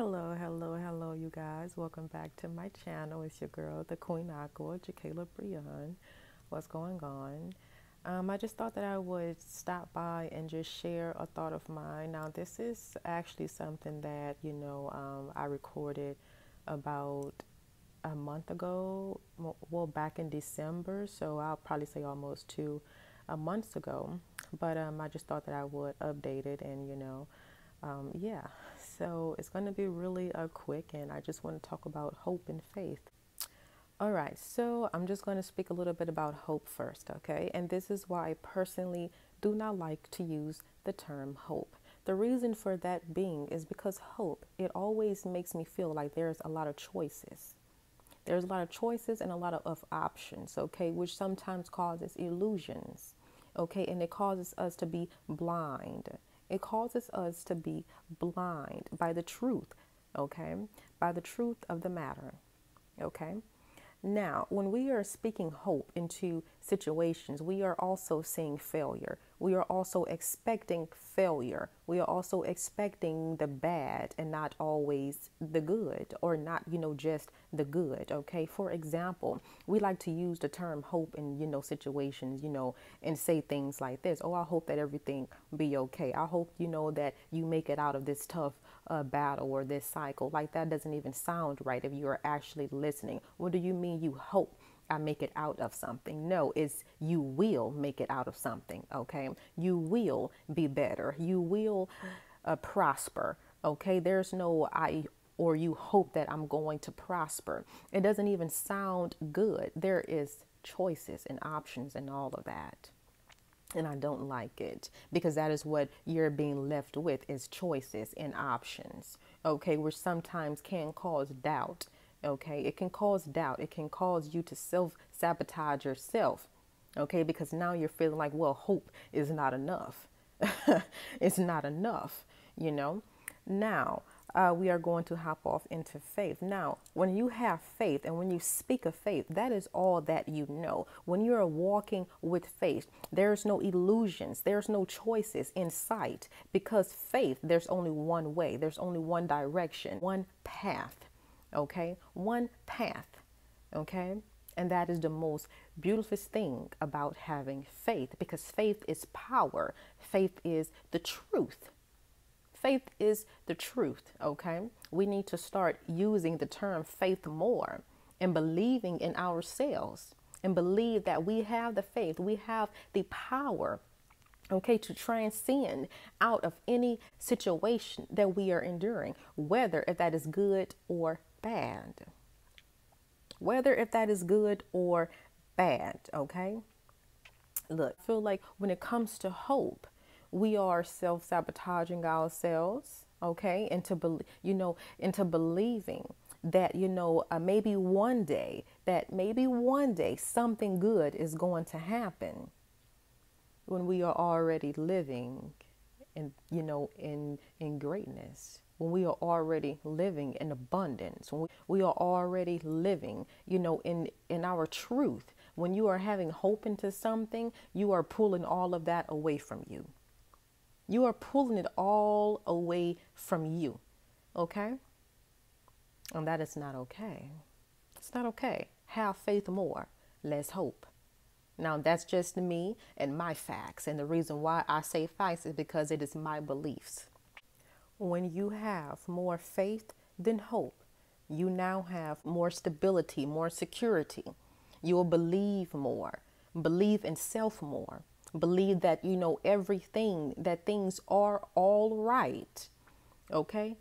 Hello, hello, hello, you guys. Welcome back to my channel. It's your girl, the Queen Aqua, Jakala Breon. What's going on? Um, I just thought that I would stop by and just share a thought of mine. Now, this is actually something that, you know, um, I recorded about a month ago, well, back in December. So I'll probably say almost two uh, months ago. But um, I just thought that I would update it and, you know, um, yeah, so it's going to be really uh, quick, and I just want to talk about hope and faith. All right, so I'm just going to speak a little bit about hope first, okay? And this is why I personally do not like to use the term hope. The reason for that being is because hope, it always makes me feel like there's a lot of choices. There's a lot of choices and a lot of, of options, okay, which sometimes causes illusions, okay, and it causes us to be blind it causes us to be blind by the truth, okay? By the truth of the matter, okay? Now, when we are speaking hope into situations, we are also seeing failure. We are also expecting failure. We are also expecting the bad and not always the good, or not, you know, just the good. Okay. For example, we like to use the term hope in, you know, situations, you know, and say things like this Oh, I hope that everything be okay. I hope, you know, that you make it out of this tough uh, battle or this cycle. Like that doesn't even sound right if you are actually listening. What do you mean you hope? I make it out of something. No, it's you will make it out of something. Okay. You will be better. You will uh, prosper. Okay. There's no I or you hope that I'm going to prosper. It doesn't even sound good. There is choices and options and all of that. And I don't like it because that is what you're being left with is choices and options. Okay, which sometimes can cause doubt Okay, it can cause doubt, it can cause you to self sabotage yourself. Okay, because now you're feeling like, well, hope is not enough. it's not enough, you know. Now, uh, we are going to hop off into faith. Now, when you have faith and when you speak of faith, that is all that you know. When you are walking with faith, there's no illusions, there's no choices in sight because faith, there's only one way, there's only one direction, one path okay? One path, okay? And that is the most beautiful thing about having faith because faith is power, faith is the truth. Faith is the truth, okay? We need to start using the term faith more and believing in ourselves and believe that we have the faith, we have the power okay, to transcend out of any situation that we are enduring, whether if that is good or bad. Whether if that is good or bad, okay? Look, I feel like when it comes to hope, we are self sabotaging ourselves, okay? Into believe, you know, into believing that you know uh, maybe one day that maybe one day something good is going to happen when we are already living in you know in in greatness when we are already living in abundance, when we, we are already living, you know, in, in our truth. When you are having hope into something, you are pulling all of that away from you. You are pulling it all away from you. Okay? And that is not okay. It's not okay. Have faith more, less hope. Now, that's just me and my facts. And the reason why I say facts is because it is my beliefs. When you have more faith than hope, you now have more stability, more security. You will believe more, believe in self more, believe that you know everything, that things are all right. Okay?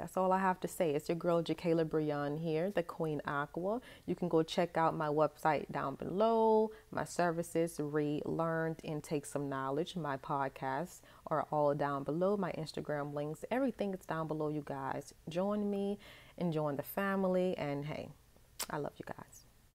That's all I have to say. It's your girl Jakala Breon here, the Queen Aqua. You can go check out my website down below. My services, read, learn, and take some knowledge. My podcasts are all down below. My Instagram links, everything is down below, you guys. Join me and join the family. And hey, I love you guys.